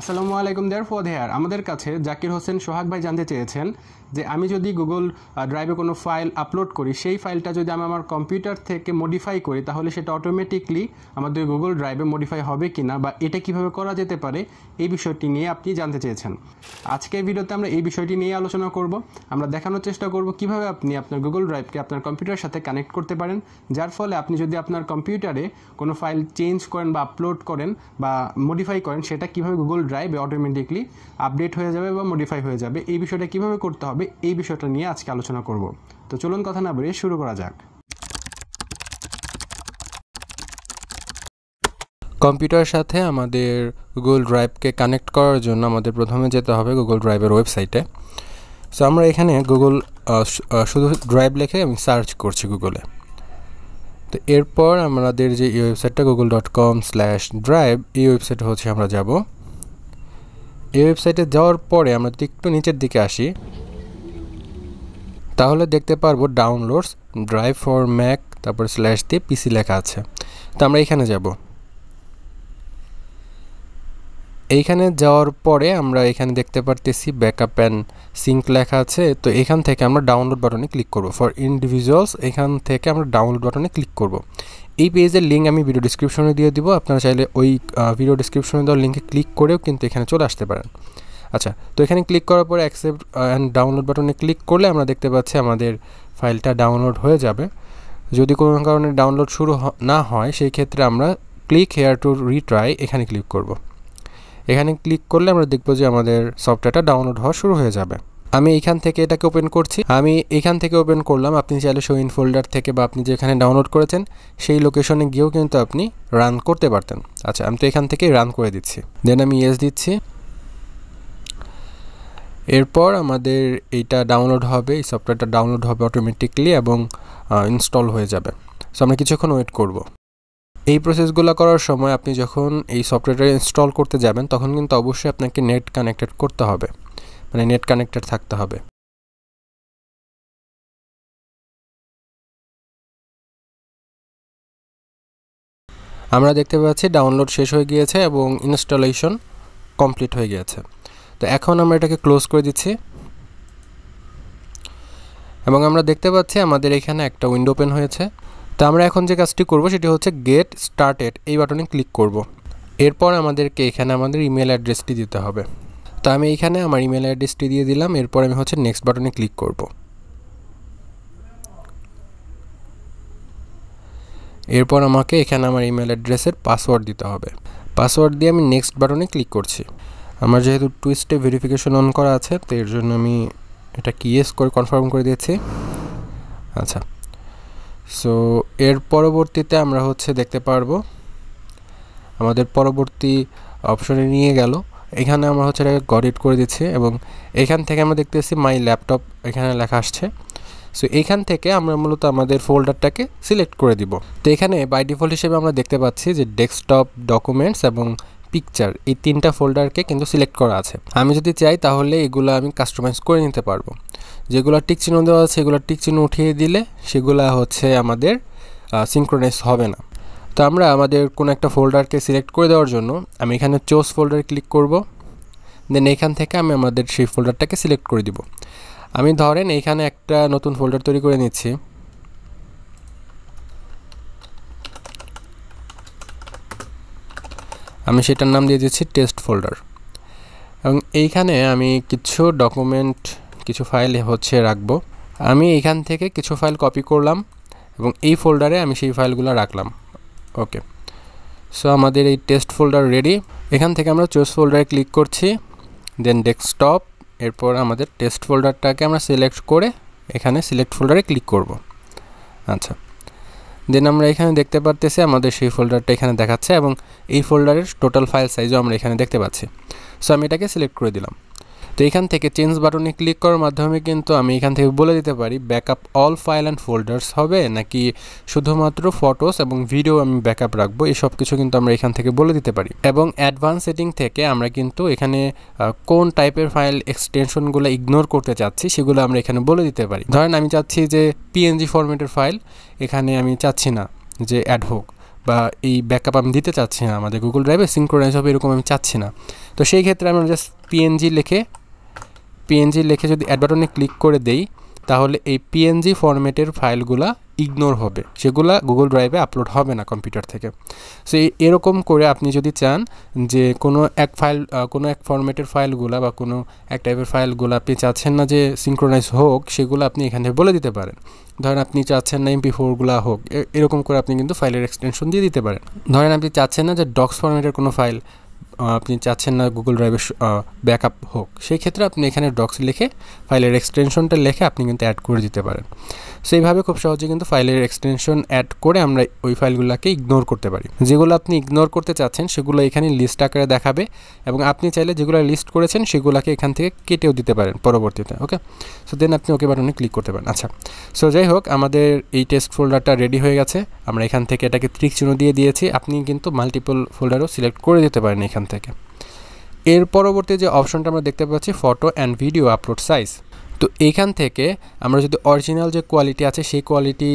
আসসালামু আলাইকুম there for their আমাদের কাছে জাকির হোসেন সোহাগ ভাই জানতে চেয়েছেন যে আমি যদি গুগল ড্রাইভে কোনো ফাইল আপলোড করি, সেই ফাইলটা যদি আমি আমার কম্পিউটার থেকে মডিফাই করি, তাহলে সেটা অটোমেটিকলি আমাদের গুগল ড্রাইভে মডিফাই হবে কি না বা এটা কীভাবে করা যেতে পারে, এই বিষয়টি নিয়ে আপনি জানতে চেয়েছেন। আজকের ভিডিওতে আমরা এই বিষয়টি নিয়ে আলোচনা করব। আমরা দেখানোর চেষ্টা করব কীভাবে আপনি আপনার গুগল ড্রাইভকে আপনার কম্পিউটারের সাথে কানেক্ট করতে পারেন, যার ফলে আপনি যদি আপনার কম্পিউটারে কোনো ফাইল চেঞ্জ করেন বা আপলোড করেন বা মডিফাই করেন, সেটা কীভাবে গুগল ড্রাইভে অটোমেটিকলি আপডেট হয়ে যাবে বা মডিফাই হয়ে যাবে। এই বিষয়টা কীভাবে করতে হবে, এই বিষয়টা নিয়ে আজকে আলোচনা করব। তো চলুন কথা না বেরিয়ে শুরু করা যাক। কম্পিউটারের সাথে আমাদের গুগল ড্রাইভকে কানেক্ট করার জন্য আমাদের প্রথমে যেতে হবে গুগল ড্রাইভের ওয়েবসাইটে সো আমরা এখানে গুগল শুধু ড্রাইভ লিখে আমি সার্চ করছি গুগলে তো এরপর আমাদের যে এই ওয়েবসাইটটা Google dot com slash drive এই ওয়েবসাইটে হচ্ছে আমরা যাব। এই ওয়েবসাইটে যাওয়ার পরে আমরা যদি একটু নিচের দিকে আসি। তাহলে দেখতে পারব ডাউনলোডস ড্রাইভ ফর ম্যাক তারপর স্ল্যাশ দিয়ে পিসি লেখা আছে। তো আমরা এখানে যাব। এইখানে যাওয়ার পরে আমরা এখানে দেখতে পারতেছি ব্যাকআপ অ্যান্ড সিঙ্ক লেখা আছে। তো এখান থেকে আমরা ডাউনলোড বাটনে ক্লিক করব। ফর ইন্ডিভিজুয়ালস এখান থেকে আমরা ডাউনলোড বাটনে ক্লিক করব। এই পেজের লিঙ্ক আমি ভিডিও ডিসক্রিপশনে দিয়ে দিব। আপনারা চাইলে ওই ভিডিও ডিসক্রিপশনে দেওয়ার লিঙ্কে ক্লিক করেও কিন্তু এখানে চলে আসতে পারেন। আচ্ছা তো এখানে ক্লিক করার পরে অ্যাকসেপ্ট অ্যান্ড ডাউনলোড বাটনে ক্লিক করলে আমরা দেখতে পাচ্ছি আমাদের ফাইলটা ডাউনলোড হয়ে যাবে। যদি কোনো কারণে ডাউনলোড শুরু না হয়, সেই ক্ষেত্রে আমরা ক্লিক হেয়ার টু রিট্রাই এখানে ক্লিক করব। এখানে ক্লিক করলে আমরা দেখব যে আমাদের সফটওয়্যারটা ডাউনলোড হওয়া শুরু হয়ে যাবে। আমি এখান থেকে এটাকে ওপেন করছি। আমি এখান থেকে ওপেন করলাম। আপনি চাইলে শোইন ফোল্ডার থেকে বা আপনি যেখানে ডাউনলোড করেছেন, সেই লোকেশনে গিয়েও কিন্তু আপনি রান করতে পারতেন। আচ্ছা আমি তো এখান থেকেই রান করে দিচ্ছি। দেন আমি ইয়েস দিচ্ছি। এরপর আমাদের এইটা ডাউনলোড হবে, এই সফটওয়্যারটা ডাউনলোড হবে অটোমেটিকলি এবং ইনস্টল হয়ে যাবে। সো আমরা কিছুক্ষণ ওয়েট করব। এই প্রসেসগুলো করার সময় আপনি যখন এই সফটওয়্যারটা ইনস্টল করতে যাবেন, তখন কিন্তু অবশ্যই আপনাকে নেট কানেক্টেড করতে হবে। মানে নেট কানেক্টেড থাকতে হবে। আমরা দেখতে পাচ্ছি ডাউনলোড শেষ হয়ে গিয়েছে এবং ইনস্টলেশন কমপ্লিট হয়ে গিয়েছে। তো এখন আমরা এটাকে ক্লোজ করে দিচ্ছি। এবং আমরা দেখতে পাচ্ছি আমাদের এখানে একটা উইন্ডো ওপেন হয়েছে। তো আমরা এখন যে কাজটি করব সেটি হচ্ছে গেট স্টার্টেড এই বাটনে ক্লিক করব। এরপর আমাদেরকে এখানে আমাদের ইমেল অ্যাড্রেসটি দিতে হবে। তো আমি এখানে আমার ইমেল অ্যাড্রেসটি দিয়ে দিলাম, এরপর আমি হচ্ছে নেক্সট বাটনে ক্লিক করব। এরপর আমাকে এখানে আমার ইমেল অ্যাড্রেসের পাসওয়ার্ড দিতে হবে। পাসওয়ার্ড দিয়ে আমি নেক্সট বাটনে ক্লিক করছি। আমার যেহেতু টুইস্টে ভেরিফিকেশন অন করা আছে, তো এর জন্য আমি এটা কি ইয়েস করে কনফার্ম করে দিয়েছি। আচ্ছা। সো এর পরবর্তীতে আমরা হচ্ছে দেখতে পারব, আমাদের পরবর্তী অপশনে নিয়ে গেল। এখানে আমরা হচ্ছে এটাকে গডিট করে দিচ্ছি এবং এখান থেকে আমরা দেখতেছি মাই ল্যাপটপ এখানে লেখা আসছে। সো এইখান থেকে আমরা মূলত আমাদের ফোল্ডারটাকে সিলেক্ট করে দিব। তো এখানে বাই ডিফল্ট হিসেবে আমরা দেখতে পাচ্ছি যে ডেস্কটপ ডকুমেন্টস এবং পিকচার এই তিনটা ফোল্ডারকে কিন্তু সিলেক্ট করা আছে। আমি যদি চাই তাহলে এগুলো আমি কাস্টমাইজ করে নিতে পারব। যেগুলো টিক চিহ্ন দেওয়া আছে সেগুলো টিক উঠিয়ে দিলে সেগুলো হচ্ছে আমাদের সিনক্রোনাইজ হবে না। তো আমরা আমাদের কোনো একটা ফোল্ডারকে সিলেক্ট করে দেওয়ার জন্য আমি এখানে চোস ফোল্ডার ক্লিক করব। দেন এখান থেকে আমি আমাদের সেই ফোল্ডারটাকে সিলেক্ট করে দিব। আমি ধরেন এইখানে একটা নতুন ফোল্ডার তৈরি করে নিচ্ছি। আমি সেটার নাম দিয়ে দিচ্ছি টেস্ট ফোল্ডার। এবং এইখানে আমি কিছু ডকুমেন্ট, কিছু ফাইল হচ্ছে রাখব। আমি এখান থেকে কিছু ফাইল কপি করলাম এবং এই ফোল্ডারে আমি সেই ফাইলগুলো রাখলাম। ওকে। সো আমাদের এই টেস্ট ফোল্ডার রেডি। এখান থেকে আমরা চয়েস ফোল্ডারে ক্লিক করছি, দেন ডেস্কটপ, এরপর আমাদের টেস্ট ফোল্ডারটাকে আমরা সিলেক্ট করে এখানে সিলেক্ট ফোল্ডারে ক্লিক করব। আচ্ছা। দেন আমরা এখানে দেখতে পারতেছি আমাদের সেই ফোল্ডারটা এখানে দেখাচ্ছে এবং এই ফোল্ডারের টোটাল ফাইল সাইজও আমরা এখানে দেখতে পাচ্ছি। সো আমি এটাকে সিলেক্ট করে দিলাম। তো এখান থেকে চেঞ্জ বাটনে ক্লিক করার মাধ্যমে কিন্তু আমি এখান থেকে বলে দিতে পারি backup all file and folders হবে, নাকি শুধুমাত্র ফটোস এবং ভিডিও আমি ব্যাকআপ রাখব, এই সব কিছু কিন্তু আমরা এখান থেকে বলে দিতে পারি। এবং অ্যাডভান্স সেটিং থেকে আমরা কিন্তু এখানে কোন টাইপের ফাইল এক্সটেনশনগুলো ইগনোর করতে চাচ্ছি, সেগুলো আমরা এখানে বলে দিতে পারি। ধরেন আমি চাচ্ছি যে পিএনজি ফরম্যাটের ফাইল এখানে আমি চাচ্ছি না যে অ্যাড হোক বা এই ব্যাকআপ আমি দিতে চাচ্ছি না, আমাদের গুগল ড্রাইভে সিঙ্ক্রোনাইজ হবে এরকম আমি চাচ্ছি না। তো সেই ক্ষেত্রে আমরা জাস্ট পিএনজি লিখে পিএনজি লিখে যদি অ্যাড বাটনে ক্লিক করে দেই, তাহলে এই পিএনজি ফরম্যাটের ফাইলগুলা ইগনোর হবে। সেগুলা গুগল ড্রাইভে আপলোড হবে না কম্পিউটার থেকে। সো এরকম করে আপনি যদি চান যে কোনো এক ফাইল কোনো এক ফরম্যাটের ফাইলগুলা বা কোনো এক টাইপের ফাইলগুলো আপনি চাচ্ছেন না যে সিঙ্ক্রোনাইজ হোক, সেগুলো আপনি এখানে বলে দিতে পারেন। ধরেন আপনি চাচ্ছেন না এমপি ফোরগুলো হোক এরকম করে আপনি কিন্তু ফাইলের এক্সটেনশন দিয়ে দিতে পারেন। ধরেন আপনি চাচ্ছেন না যে ডক্স ফরম্যাটের কোনো ফাইল আপনি চাচ্ছেন না গুগল ড্রাইভে ব্যাকআপ হোক, সেই ক্ষেত্রে আপনি এখানে ডক্স লিখে ফাইলের এক্সটেনশনটা লিখে আপনি কিন্তু অ্যাড করে দিতে পারেন। সেইভাবে খুব সহজে কিন্তু ফাইলের এক্সটেনশন অ্যাড করে আমরা ওই ফাইলগুলোকে ইগনোর করতে পারি। যেগুলো আপনি ইগনোর করতে চাচ্ছেন, সেগুলো এখানে লিস্ট আকারে দেখাবে এবং আপনি চাইলে যেগুলো লিস্ট করেছেন, সেগুলোকে এখান থেকে কেটেও দিতে পারেন পরবর্তীতে ওকে সো দেন আপনি ওকে বাটনে ক্লিক করতে পারেন। আচ্ছা সো যাই হোক, আমাদের এই টেস্ট ফোল্ডারটা রেডি হয়ে গেছে। আমরা এখান থেকে এটাকে ত্রিক চিহ্ন দিয়ে দিয়েছি। আপনি কিন্তু মাল্টিপল ফোল্ডারও সিলেক্ট করে দিতে পারেন এখান থেকে। এর পরবর্তী যে অপশনটা আমরা দেখতে পাচ্ছি photo and video upload size তো এইখান থেকে আমরা যদি অরিজিনাল যে কোয়ালিটি আছে, সেই কোয়ালিটি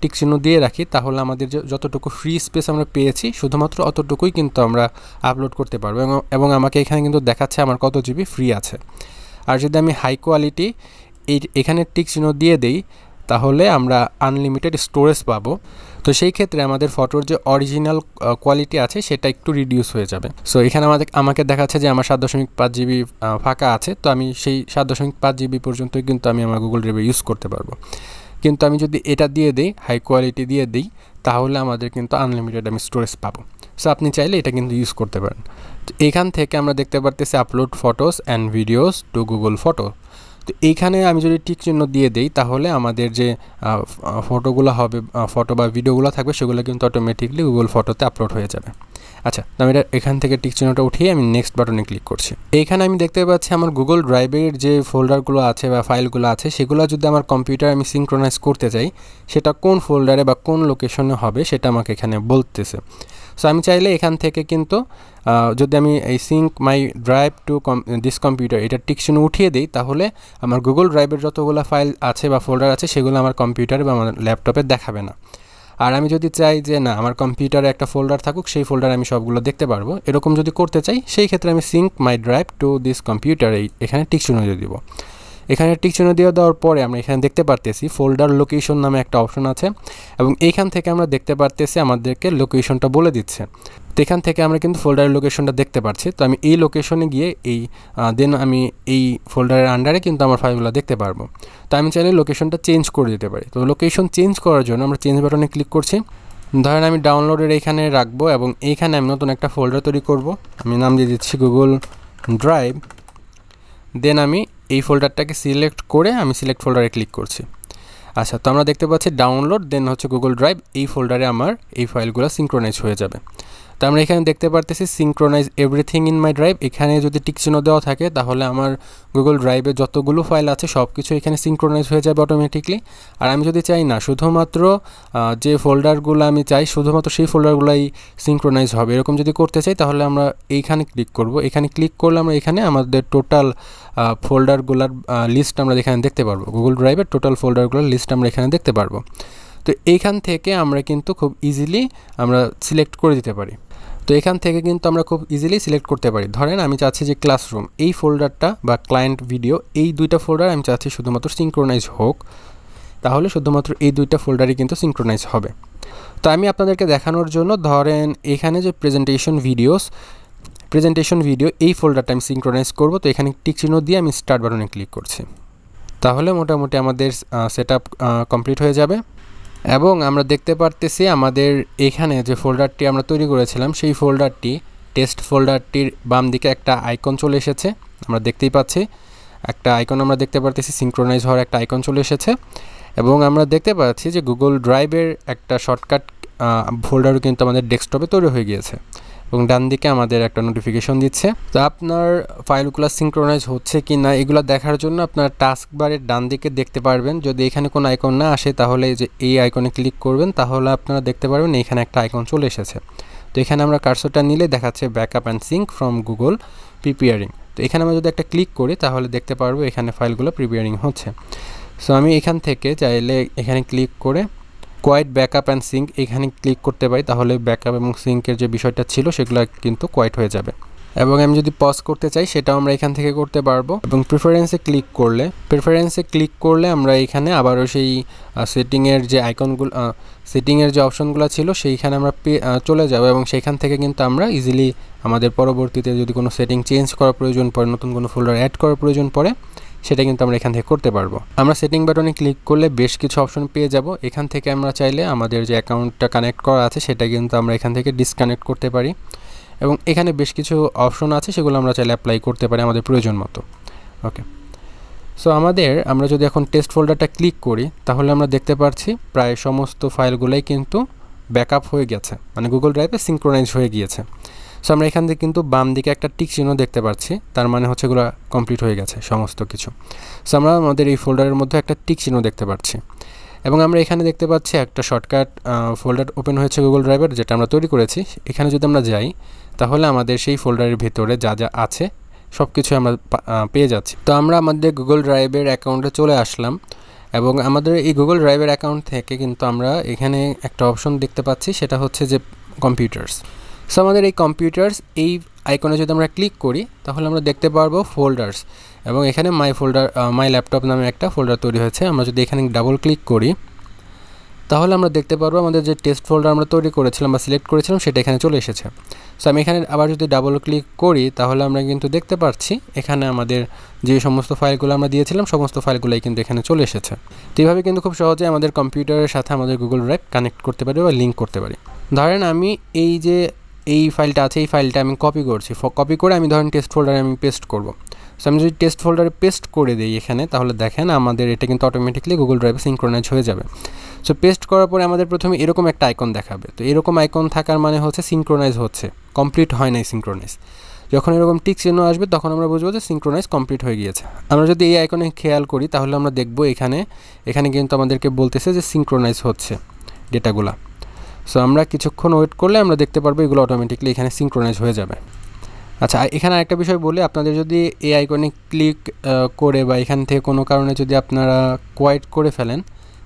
টিক চিহ্ন দিয়ে রাখি, তাহলে আমাদের যে যতটুকু ফ্রি স্পেস আমরা পেয়েছি, শুধুমাত্র অতটুকুই কিন্তু আমরা আপলোড করতে পারব এবং আমাকে এখানে কিন্তু দেখাচ্ছে আমার কত জিবি ফ্রি আছে। আর যদি আমি হাই কোয়ালিটি এই, এখানে টিক চিহ্ন দিয়ে দেই, তাহলে আমরা আনলিমিটেড স্টোরেজ পাবো। তো সেই ক্ষেত্রে আমাদের ফটোর যে অরিজিনাল কোয়ালিটি আছে, সেটা একটু রিডিউস হয়ে যাবে। সো এখানে আমাদের, আমাকে দেখাচ্ছে যে আমার সাত দশমিক পাঁচ জিবি ফাঁকা আছে, তো আমি সেই সাত দশমিক পাঁচ জিবি পর্যন্তই কিন্তু আমি আমার গুগল ড্রাইভে ইউজ করতে পারব। কিন্তু আমি যদি এটা দিয়ে দিই হাই কোয়ালিটি দিয়ে দিই, তাহলে আমাদের কিন্তু আনলিমিটেড আমি স্টোরেজ পাবো। সো আপনি চাইলে এটা কিন্তু ইউজ করতে পারেন। এখান থেকে আমরা দেখতে পারতেছি upload photos and videos to Google photo তো এইখানে আমি যদি টিক চিহ্ন দিয়ে দেই, তাহলে আমাদের যে ফটোগুলো হবে ফটো বা ভিডিওগুলো থাকবে, সেগুলো কিন্তু অটোমেটিকলি গুগল ফটোতে আপলোড হয়ে যাবে। আচ্ছা তো আমি এটা এখান থেকে টিক চিহ্নটা উঠিয়ে আমি নেক্সট বাটনে ক্লিক করছি। এইখানে আমি দেখতে পাচ্ছি আমার গুগল ড্রাইভের যে ফোল্ডারগুলো আছে বা ফাইলগুলো আছে, সেগুলো যদি আমার কম্পিউটার আমি সিঙ্ক্রোনাইজ করতে চাই, সেটা কোন ফোল্ডারে বা কোন লোকেশনে হবে সেটা আমাকে এখানে বলতেছে। সো আমি চাইলে এখান থেকে কিন্তু যদি আমি এই sync my drive to come this computer এটা টিকশন উঠিয়ে দিই, তাহলে আমার গুগল ড্রাইভের যতগুলো ফাইল আছে বা ফোল্ডার আছে, সেগুলো আমার কম্পিউটারে বা আমার ল্যাপটপে দেখাবে না। আর আমি যদি চাই যে না, আমার কম্পিউটারে একটা ফোল্ডার থাকুক, সেই ফোল্ডার আমি সবগুলো দেখতে পারব। এরকম যদি করতে চাই, সেই ক্ষেত্রে আমি sync my drive to this computer এই এখানে টিকশন দিয়ে দিব। এখানে টিক চিহ্ন দিয়ে দেওয়ার পরে আমরা এখানে দেখতে পারতেছি ফোল্ডার লোকেশন নামে একটা অপশন আছে এবং এইখান থেকে আমরা দেখতে পারতেছি আমাদেরকে লোকেশনটা বলে দিচ্ছে। তো এখান থেকে আমরা কিন্তু ফোল্ডারের লোকেশনটা দেখতে পাচ্ছি তো আমি এই লোকেশনে গিয়ে এই দেন আমি এই ফোল্ডারের আন্ডারে কিন্তু আমার ফাইলগুলো দেখতে পারব। তো আমি চাইলে লোকেশনটা চেঞ্জ করে দিতে পারি। তো লোকেশন চেঞ্জ করার জন্য আমরা চেঞ্জ বাটনে ক্লিক করছি। ধরেন আমি ডাউনলোডের এইখানে রাখব এবং এইখানে আমি নতুন একটা ফোল্ডার তৈরি করব। আমি নাম দিয়ে দিচ্ছি গুগল ড্রাইভ দেন আমি এই ফোল্ডারটাকে সিলেক্ট করে আমি সিলেক্ট ফোল্ডারে ক্লিক করছি। আচ্ছা তো আমরা দেখতে পাচ্ছি ডাউনলোড দেন হচ্ছে গুগল ড্রাইভ এই ফোল্ডারে আমার এই ফাইলগুলো সিঙ্ক্রোনাইজ হয়ে যাবে। তো আমরা এখানে দেখতে পারতেছি synchronize everything in my drive এখানে যদি টিকচিহ্ন দেওয়া থাকে, তাহলে আমার গুগল ড্রাইভে যতগুলো ফাইল আছে সব কিছু এখানে সিঙ্ক্রোনাইজ হয়ে যাবে অটোমেটিকলি আর আমি যদি চাই না, শুধুমাত্র যে ফোল্ডারগুলো আমি চাই, শুধুমাত্র সেই ফোল্ডারগুলোই সিঙ্ক্রোনাইজ হবে। এরকম যদি করতে চাই, তাহলে আমরা এইখানে ক্লিক করব। এখানে ক্লিক করলে আমরা এখানে আমাদের টোটাল ফোল্ডারগুলোর লিস্ট আমরা এখানে দেখতে পারব। গুগল ড্রাইভের টোটাল ফোল্ডারগুলোর লিস্ট আমরা এখানে দেখতে পারব। তো এইখান থেকে আমরা কিন্তু খুব ইজিলি আমরা সিলেক্ট করে দিতে পারি। তো এখান থেকে কিন্তু আমরা খুব ইজিলি সিলেক্ট করতে পারি। ধরেন আমি চাচ্ছি যে ক্লাসরুম এই ফোল্ডারটা বা ক্লায়েন্ট ভিডিও এই দুইটা ফোল্ডার আমি চাচ্ছি শুধুমাত্র সিঙ্ক্রোনাইজ হোক, তাহলে শুধুমাত্র এই দুইটা ফোল্ডারই কিন্তু সিঙ্ক্রোনাইজ হবে। তো আমি আপনাদেরকে দেখানোর জন্য ধরেন এখানে যে প্রেজেন্টেশন ভিডিওস প্রেজেন্টেশন ভিডিও এই ফোল্ডারটা আমি সিঙ্ক্রোনাইজ করব। তো এখানে টিক চিহ্ন দিয়ে আমি স্টার্ট বাটনে ক্লিক করছি। তাহলে মোটামুটি আমাদের সেট কমপ্লিট হয়ে যাবে। এবং আমরা দেখতে পারতেছি আমাদের এখানে যে ফোল্ডারটি আমরা তৈরি করেছিলাম, সেই ফোল্ডারটি, টেস্ট ফোল্ডারটির বাম দিকে একটা আইকন চলে এসেছে, আমরা দেখতেই পাচ্ছি। একটা আইকন আমরা দেখতে পারতেছি, সিঙ্ক্রোনাইজ হওয়ার একটা আইকন চলে এসেছে। এবং আমরা দেখতে পাচ্ছি যে গুগল ড্রাইভের একটা শর্টকাট ফোল্ডারও কিন্তু আমাদের ডেস্কটপে তৈরি হয়ে গিয়েছে। এবং ডান দিকে আমাদের একটা নোটিফিকেশন দিচ্ছে। তো আপনার ফাইলগুলো সিঙ্ক্রোনাইজ হচ্ছে কি না এগুলো দেখার জন্য আপনার টাস্ক বারের ডান দিকে দেখতে পারবেন। যদি এখানে কোনো আইকন না আসে, তাহলে যে এই আইকনে ক্লিক করবেন, তাহলে আপনারা দেখতে পারবেন এখানে একটা আইকন চলে এসেছে। তো এখানে আমরা কার্সরটা নিলে দেখাচ্ছে backup and sync from Google preparing তো এখানে আমরা যদি একটা ক্লিক করি, তাহলে দেখতে পারব এখানে ফাইলগুলো প্রিপেয়ারিং হচ্ছে। সো আমি এখান থেকে চাইলে এখানে ক্লিক করে কোয়াইট ব্যাকআপ অ্যান্ড সিঙ্ক এখানে ক্লিক করতে পারি, তাহলে ব্যাকআপ এবং সিঙ্কের যে বিষয়টা ছিল সেগুলো কিন্তু কোয়াইট হয়ে যাবে। এবং আমি যদি পজ করতে চাই, সেটাও আমরা এখান থেকে করতে পারব। এবং প্রিফারেন্সে ক্লিক করলে প্রিফারেন্সে ক্লিক করলে আমরা এখানে আবারও সেই সেটিংয়ের যে আইকনগুলো সেটিংয়ের যে অপশনগুলো ছিল, সেইখানে আমরা চলে যাব এবং সেইখান থেকে কিন্তু আমরা ইজিলি আমাদের পরবর্তীতে যদি কোনো সেটিং চেঞ্জ করার প্রয়োজন পড়ে, নতুন কোনো ফোল্ডার অ্যাড করার প্রয়োজন পড়ে সেটা কিন্তু আমরা এখান থেকে করতে পারব। আমরা সেটিং বাটনে ক্লিক করলে বেশ কিছু অপশন পেয়ে যাব। এখান থেকে আমরা চাইলে আমাদের যে অ্যাকাউন্টটা কানেক্ট করা আছে, সেটা কিন্তু আমরা এখান থেকে ডিসকানেক্ট করতে পারি। এবং এখানে বেশ কিছু অপশন আছে, সেগুলো আমরা চাইলে অ্যাপ্লাই করতে পারি আমাদের প্রয়োজন মতো। ওকে সো আমাদের আমরা যদি এখন টেস্ট ফোল্ডারটা ক্লিক করি, তাহলে আমরা দেখতে পাচ্ছি প্রায় সমস্ত ফাইলগুলোই কিন্তু ব্যাকআপ হয়ে গেছে। মানে গুগল ড্রাইভে সিঙ্ক্রোনাইজ হয়ে গিয়েছে। সো আমরা এখান থেকে কিন্তু বাম দিকে একটা টিক চিহ্ন দেখতে পাচ্ছি। তার মানে হচ্ছে এগুলো কমপ্লিট হয়ে গেছে, সমস্ত কিছু। সো আমরা আমাদের এই ফোল্ডারের মধ্যে একটা টিক চিহ্ন দেখতে পাচ্ছি। এবং আমরা এখানে দেখতে পাচ্ছি একটা শর্টকাট ফোল্ডার ওপেন হয়েছে গুগল ড্রাইভের যেটা আমরা তৈরি করেছি। এখানে যদি আমরা যাই, তাহলে আমাদের সেই ফোল্ডারের ভিতরে যা যা আছে সব কিছু আমরা পেয়ে যাচ্ছি। তো আমরা আমাদের গুগল ড্রাইভের অ্যাকাউন্টে চলে আসলাম। এবং আমাদের এই গুগল ড্রাইভের অ্যাকাউন্ট থেকে কিন্তু আমরা এখানে একটা অপশন দেখতে পাচ্ছি, সেটা হচ্ছে যে কম্পিউটার্স সো আমাদের এই কম্পিউটার্স এই আইকনে যদি আমরা ক্লিক করি, তাহলে আমরা দেখতে পারব ফোল্ডার্স এবং এখানে মাই ফোল্ডার মাই ল্যাপটপ নামে একটা ফোল্ডার তৈরি হয়েছে। আমরা যদি এখানে ডাবল ক্লিক করি, তাহলে আমরা দেখতে পারব আমাদের যে টেস্ট ফোল্ডার আমরা তৈরি করেছিলাম বা সিলেক্ট করেছিলাম, সেটা এখানে চলে এসেছে। সো আমি এখানে আবার যদি ডাবল ক্লিক করি, তাহলে আমরা কিন্তু দেখতে পাচ্ছি এখানে আমাদের যে সমস্ত ফাইলগুলো আমরা দিয়েছিলাম, সমস্ত ফাইলগুলোই কিন্তু এখানে চলে এসেছে। তো এইভাবে কিন্তু খুব সহজে আমাদের কম্পিউটারের সাথে আমাদের গুগল ড্রাইভ কানেক্ট করতে পারি বা লিঙ্ক করতে পারি। ধরেন আমি এই যে এই ফাইলটা আছে, এই ফাইলটা আমি কপি করছি। কপি করে আমি ধরেন টেস্ট ফোল্ডারে আমি পেস্ট করব। সো আমি যদি টেস্ট ফোল্ডারে পেস্ট করে দিই এখানে, তাহলে দেখেন আমাদের এটা কিন্তু অটোমেটিকলি গুগল ড্রাইভে সিঙ্ক্রোনাইজ হয়ে যাবে। সো পেস্ট করার পরে আমাদের প্রথমে এরকম একটা আইকন দেখাবে। তো এরকম আইকন থাকার মানে হচ্ছে সিঙ্ক্রোনাইজ হচ্ছে। কমপ্লিট হয় নাই সিঙ্ক্রোনাইজ যখন এরকম টিক চিহ্ন আসবে, তখন আমরা বুঝব যে সিঙ্ক্রোনাইজ কমপ্লিট হয়ে গিয়েছে। আমরা যদি এই আইকনে খেয়াল করি, তাহলে আমরা দেখব এখানে এখানে কিন্তু আমাদেরকে বলতেছে যে সিঙ্ক্রোনাইজ হচ্ছে ডেটাগুলা। সো আমরা কিছুক্ষণ ওয়েট করলে আমরা দেখতে পারব এগুলো অটোমেটিকলি এখানে সিঙ্ক্রোনাইজ হয়ে যাবে। আচ্ছা এখানে আরেকটা বিষয় বলি, আপনাদের যদি এই আইকনে ক্লিক করে বা এখান থেকে কোনো কারণে যদি আপনারা কোয়াইট করে ফেলেন,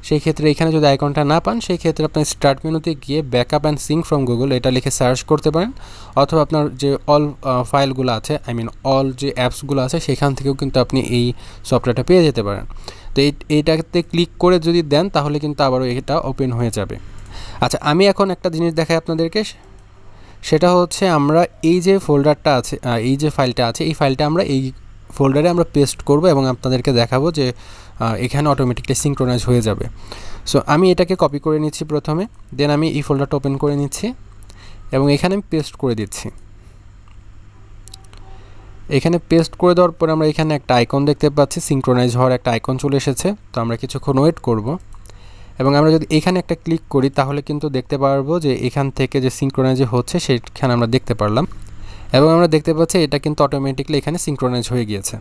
সেই ক্ষেত্রে এখানে যদি আইকনটা না পান, সেই ক্ষেত্রে আপনার স্টার্ট মেনুতে গিয়ে backup and sync from Google এটা লিখে সার্চ করতে পারেন। অথবা আপনার যে অল ফাইলগুলো আছে আই মিন অল যে অ্যাপসগুলো আছে, সেখান থেকেও কিন্তু আপনি এই সফটওয়্যারটা পেয়ে যেতে পারেন। তো এই, এইটাতে ক্লিক করে যদি দেন, তাহলে কিন্তু আবারও এটা ওপেন হয়ে যাবে। আচ্ছা আমি এখন একটা জিনিস দেখাই আপনাদেরকে। সেটা হচ্ছে আমরা এই যে ফোল্ডারটা আছে এই যে ফাইলটা আছে, এই ফাইলটা আমরা এই ফোল্ডারে আমরা পেস্ট করব এবং আপনাদেরকে দেখাবো যে এখানে অটোমেটিকলি সিঙ্ক্রোনাইজ হয়ে যাবে। সো আমি এটাকে কপি করে নিচ্ছি প্রথমে দেন আমি এই ফোল্ডারটা ওপেন করে নিচ্ছি এবং এখানে আমি পেস্ট করে দিচ্ছি। এখানে পেস্ট করে দেওয়ার পর আমরা এখানে একটা আইকন দেখতে পাচ্ছি সিঙ্ক্রোনাইজ হওয়ার একটা আইকন চলে এসেছে। তো আমরা কিছুক্ষণ ওয়েট করব। এবং আমরা যদি এখানে একটা ক্লিক করি, তাহলে কিন্তু দেখতে পারব যে এখান থেকে যে সিঙ্ক্রোনাইজ হচ্ছে, সেখানে আমরা দেখতে পারলাম। এবং আমরা দেখতে পাচ্ছি এটা কিন্তু অটোমেটিকলি এখানে সিঙ্ক্রোনাইজ হয়ে গিয়েছে।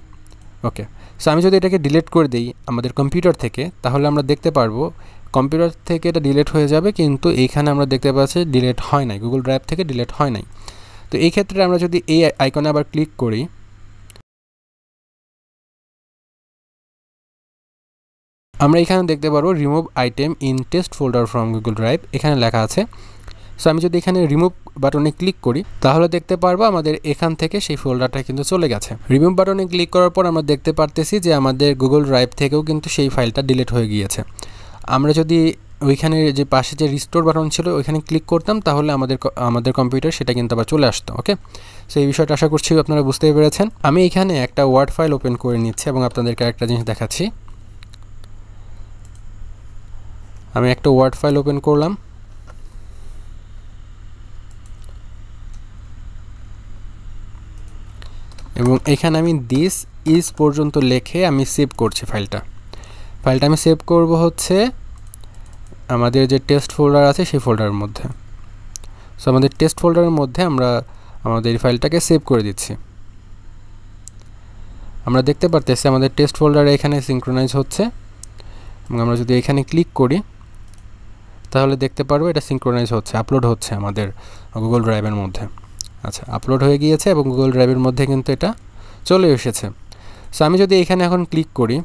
ওকে সো আমি যদি এটাকে ডিলিট করে দিই আমাদের কম্পিউটার থেকে, তাহলে আমরা দেখতে পারব কম্পিউটার থেকে এটা ডিলিট হয়ে যাবে, কিন্তু এইখানে আমরা দেখতে পাচ্ছি ডিলিট হয় নাই। গুগল ড্রাইভ থেকে ডিলিট হয় নাই। তো এই ক্ষেত্রে আমরা যদি এই আইকনে আবার ক্লিক করি আমরা এখানে দেখতে পারব remove item in test folder from Google drive এখানে লেখা আছে। সো আমি যদি এখানে রিমুভ বাটনে ক্লিক করি, তাহলে দেখতে পারব আমাদের এখান থেকে সেই ফোল্ডারটা কিন্তু চলে গেছে। রিমুভ বাটনে ক্লিক করার পর আমরা দেখতে পারতেছি যে আমাদের গুগল ড্রাইভ থেকেও কিন্তু সেই ফাইলটা ডিলিট হয়ে গিয়েছে। আমরা যদি ওইখানে যে পাশে যে রিস্টোর বাটন ছিল, ওইখানে ক্লিক করতাম, তাহলে আমাদের আমাদের কম্পিউটার সেটা কিন্তু আবার চলে আসতো ওকে সো এই বিষয়টা আশা করছি আপনারা বুঝতে পেরেছেন। আমি এখানে একটা ওয়ার্ড ফাইল ওপেন করে নিচ্ছি এবং আপনাদেরকে একটা জিনিস দেখাচ্ছি। আমি একটা ওয়ার্ড ফাইল ওপেন করলাম। এবং এখানে আমি দিস ইজ পর্যন্ত লেখে আমি সেভ করছি ফাইলটা ফাইলটা আমি সেভ করব হচ্ছে আমাদের যে টেস্ট ফোল্ডার আছে সেই ফোল্ডারের মধ্যে। সো আমাদের টেস্ট ফোল্ডারের মধ্যে আমরা আমাদের ফাইলটাকে সেভ করে দিচ্ছি। আমরা দেখতে পারতেছি আমাদের টেস্ট ফোল্ডারে এখানে সিঙ্ক্রোনাইজ হচ্ছে। এবং আমরা যদি এখানে ক্লিক করি তাহলে দেখতে পারব এটা সিঙ্ক্রোনাইজ হচ্ছে আপলোড হচ্ছে আমাদের গুগল ড্রাইভের মধ্যে। আচ্ছা আপলোড হয়ে গিয়েছে এবং গুগল ড্রাইভের মধ্যে কিন্তু এটা চলে এসেছে। সো আমি যদি এখানে এখন ক্লিক করি,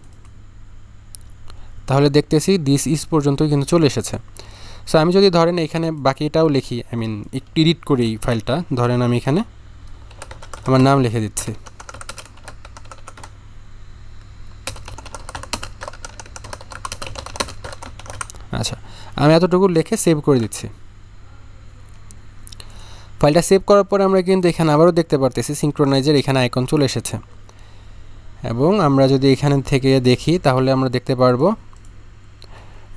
তাহলে দেখতেছি দিস ইস পর্যন্তই কিন্তু চলে এসেছে। সো আমি যদি ধরেন এখানে বাকিটাও লিখি আই মিন একটু এডিট করি এই ফাইলটা ধরেন আমি এখানে আমার নাম লিখে দিচ্ছি। আচ্ছা আমি এতটুকু লিখে সেভ করে দিচ্ছি। ফাইলটা সেভ করার পরে আমরা কিন্তু এখানে আবারও দেখতে পারতেছি সিঙ্ক্রোনাইজের এখানে আইকন চলে এসেছে। এবং আমরা যদি এখানে থেকে দেখি, তাহলে আমরা দেখতে পারব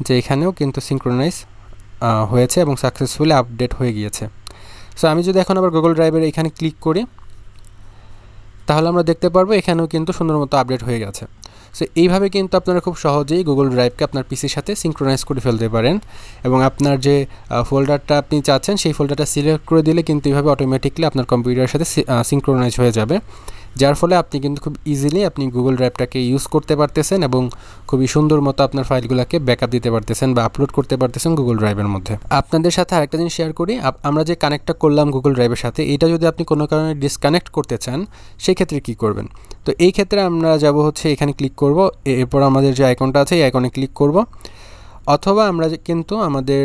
যে এখানেও কিন্তু সিঙ্ক্রোনাইজ হয়েছে এবং সাকসেসফুলি আপডেট হয়ে গিয়েছে। সো আমি যদি এখন আবার গুগল ড্রাইভের এখানে ক্লিক করি, তাহলে আমরা দেখতে পারব এখানেও কিন্তু সুন্দর মতো আপডেট হয়ে গেছে। সো এইভাবে কিন্তু আপনারা খুব সহজেই গুগল ড্রাইভকে আপনার পিসির সাথে সিঙ্ক্রোনাইজ করে ফেলতে পারেন। এবং আপনার যে ফোল্ডারটা আপনি চাচ্ছেন, সেই ফোল্ডারটা সিলেক্ট করে দিলে কিন্তু এইভাবে অটোমেটিকলি আপনার কম্পিউটারের সাথে সিঙ্ক্রোনাইজ হয়ে যাবে। যার ফলে আপনি কিন্তু খুব ইজিলি আপনি গুগল ড্রাইভটাকে ইউজ করতে পারতেছেন এবং খুবই সুন্দর মতো আপনার ফাইলগুলোকে ব্যাকআপ দিতে পারতেছেন বা আপলোড করতে পারতেছেন গুগল ড্রাইভের মধ্যে। আপনাদের সাথে আরেকটা জিনিস শেয়ার করি। আমরা যে কানেক্টটা করলাম গুগল ড্রাইভের সাথে, এটা যদি আপনি কোনো কারণে ডিসকানেক্ট করতে চান সেই ক্ষেত্রে কী করবেন? তো এই ক্ষেত্রে আমরা যাব হচ্ছে এখানে ক্লিক করব। এরপর আমাদের যে আইকনটা আছে, এই আইকনে ক্লিক করব। অথবা আমরা কিন্তু আমাদের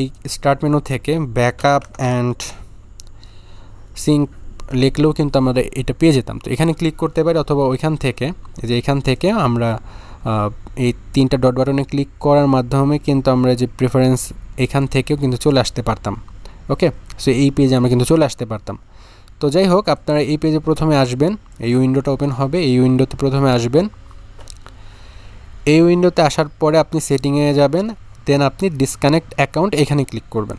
এই স্টার্ট মেনু থেকে ব্যাকআপ অ্যান্ড সিঙ্ক লিখলেও কিন্তু আমরা এটা পেয়ে যেতাম। তো এখানে ক্লিক করতে পারি অথবা ওইখান থেকে যে এখান থেকে আমরা এই তিনটা ডট বাটনে ক্লিক করার মাধ্যমে কিন্তু আমরা যে প্রেফারেন্স এখান থেকেও কিন্তু চলে আসতে পারতাম। ওকে সো এই পেজে আমরা কিন্তু চলে আসতে পারতাম। তো যাই হোক, আপনারা এই পেজে প্রথমে আসবেন, এই উইন্ডোটা ওপেন হবে, এই উইন্ডোতে প্রথমে আসবেন। এই উইন্ডোতে আসার পরে আপনি সেটিংয়ে যাবেন দেন আপনি ডিসকানেক্ট অ্যাকাউন্ট এখানে ক্লিক করবেন।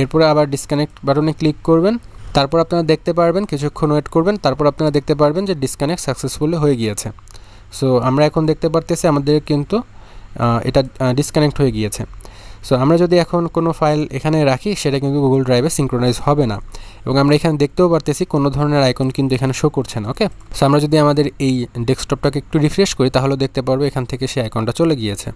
এরপরে আবার ডিসকানেক্ট বাটনে ক্লিক করবেন। তারপর আপনারা দেখতে পারবেন, কিছুক্ষণ ওয়েট করবেন, তারপর আপনারা দেখতে পারবেন যে ডিসকানেক্ট সাকসেসফুলি হয়ে গিয়েছে। সো আমরা এখন দেখতে পারতেছি আমাদের কিন্তু এটা ডিসকানেক্ট হয়ে গিয়েছে। সো আমরা যদি এখন কোনো ফাইল এখানে রাখি, সেটা কিন্তু গুগল ড্রাইভে সিঙ্ক্রোনাইজ হবে না। এবং আমরা এখানে দেখতেও পারতেছি কোনো ধরনের আইকন কিন্তু এখানে শো করছে না ওকে সো আমরা যদি আমাদের এই ডেস্কটপটাকে একটু রিফ্রেশ করি, তাহলে দেখতে পারব এখান থেকে সেই আইকনটা চলে গিয়েছে।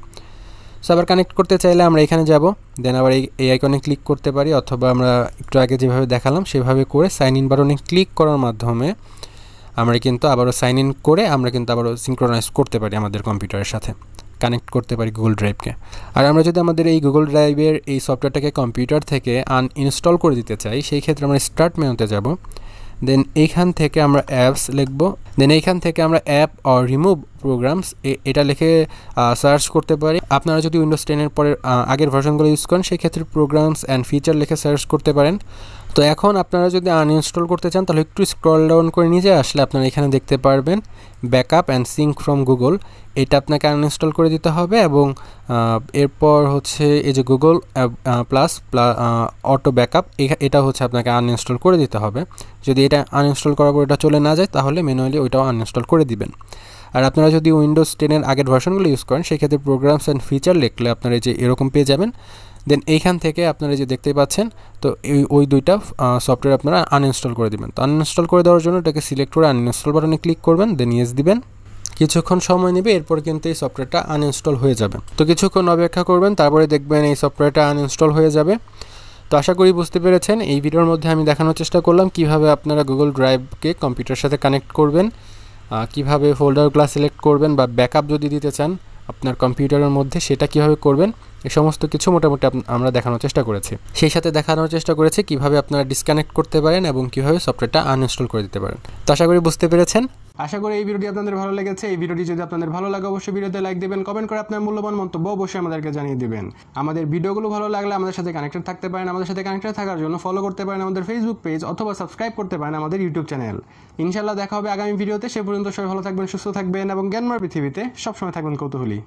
সো আবার কানেক্ট করতে চাইলে আমরা এখানে যাব দেন আবার এই আইকনে ক্লিক করতে পারি, অথবা আমরা একটু আগে যেভাবে দেখালাম, সেভাবে করে সাইন ইন বাটনে ক্লিক করার মাধ্যমে আমরা কিন্তু আবারও সাইন ইন করে আমরা কিন্তু আবারও সিঙ্ক্রোনাইজ করতে পারি আমাদের কম্পিউটারের সাথে। কানেক্ট করতে পারি গুগল ড্রাইভকে আর আমরা যদি আমাদের এই গুগল ড্রাইভের এই সফটওয়্যারটাকে কম্পিউটার থেকে আনইনস্টল করে দিতে চাই, সেই ক্ষেত্রে আমরা স্টার্ট মেনুতে যাব। দেন এইখান থেকে আমরা অ্যাপস লিখব। দেন এইখান থেকে আমরা অ্যাপ অর রিমুভ প্রোগ্রামস এটা লিখে সার্চ করতে পারি। আপনারা যদি উইন্ডোজ টেনের পরে আগের ভার্সনগুলো ইউজ করেন সেই ক্ষেত্রে প্রোগ্রামস অ্যান্ড ফিচার লিখে সার্চ করতে পারেন। তো এখন আপনারা যদি আনইনস্টল করতে চান, তাহলে একটু স্ক্রল ডাউন করে নিজে আসলে আপনারা এখানে দেখতে পারবেন backup and sync from Google এটা আপনাকে আনইনস্টল করে দিতে হবে এবং এরপর হচ্ছে এই যে গুগল প্লাস অটো ব্যাকআপ এটা হচ্ছে আপনাকে আনইনস্টল করে দিতে হবে। যদি এটা আনইনস্টল করার পর এটা চলে না যায়, তাহলে ম্যানুয়ালি ওইটাও আনইনস্টল করে দিবেন। আর আপনারা যদি উইন্ডোজ টেনের আগের ভার্সনগুলো ইউজ করেন সেক্ষেত্রে প্রোগ্রামস অ্যান্ড ফিচার লিখলে আপনারা এই যে এরকম পেয়ে যাবেন। দেন এইখান থেকে আপনারা যে দেখতে পাচ্ছেন, তো এই, ওই দুইটা সফটওয়্যার আপনারা আনইনস্টল করে দিবেন। তো আনইনস্টল করে দেওয়ার জন্য এটাকে সিলেক্ট করে আনইনস্টল বাটনে ক্লিক করবেন দেন ইয়েস দিবেন। কিছুক্ষণ সময় নেবে, এরপর কিন্তু এই সফটওয়্যারটা আনইনস্টল হয়ে যাবে। তো কিছুক্ষণ অপেক্ষা করবেন, তারপরে দেখবেন এই সফটওয়্যারটা আনইনস্টল হয়ে যাবে। তো আশা করি বুঝতে পেরেছেন, এই ভিডিওর মধ্যে আমি দেখানোর চেষ্টা করলাম কীভাবে আপনারা গুগল ড্রাইভকে কম্পিউটারের সাথে কানেক্ট করবেন কীভাবে ফোল্ডারগুলো সিলেক্ট করবেন বা ব্যাকআপ যদি দিতে চান, আপনার কম্পিউটারের মধ্যে সেটা কীভাবে করবেন এই সমস্ত কিছু মোটামুটি আমরা দেখানোর চেষ্টা করেছি। সেই সাথে দেখানোর চেষ্টা করেছি কীভাবে আপনারা ডিসকানেক্ট করতে পারেন এবং কীভাবে সফটওয়্যারটা আনইনস্টল করে দিতে পারেন। তো আশা করি বুঝতে পেরেছেন। আশা করি এই ভিডিওটি আপনাদের ভালো লেগেছে। এই ভিডিওটি যদি আপনাদের ভালো লাগে, অবশ্যই ভিডিওতে লাইক দিবেন কমেন্ট করে আপনার মূল্যবান মন্তব্য অবশ্যই আমাদেরকে জানিয়ে দিবেন। আমাদের ভিডিওগুলো ভালো লাগলে আমাদের সাথে কানেক্টেড থাকতে পারেন, আমাদের সাথে কানেক্টেড থাকার জন্য ফলো করতে পারেন আমাদের ফেসবুক পেজ অথবা সাবস্ক্রাইব করতে পারেন আমাদের ইউটিউব চ্যানেল ইনশাল্লাহ দেখা হবে আগামী ভিডিওতে। সে পর্যন্ত সবাই ভালো থাকবেন, সুস্থ থাকবেন এবং জ্ঞানমার পৃথিবীতে সবসময় থাকবেন কৌতূহলী।